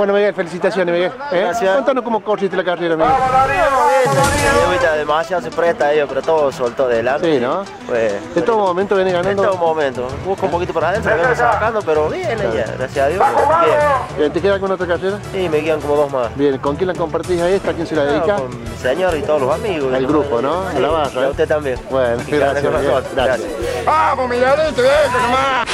Bueno, Miguel, felicitaciones, Miguel. ¿eh? Gracias. Contanos cómo corriste la carrera, Miguel. demasiado se presta ellos, pero todo soltó delante. Sí, ¿no? Pues, En todo momento viene ganando. en todo momento. Busco un poquito para adentro, me vengo sacando, pero bien ella, gracias a Dios. Bien. ¿Te queda alguna otra carrera? Y me quedan como dos más. Bien, ¿con quién la compartís a esta? ¿A quién se la dedica? Con mi señor y todos los amigos. El grupo, ¿no? A la barra, a usted también. Bueno, gracias, Gracias. Vamos, Miguelito, nomás.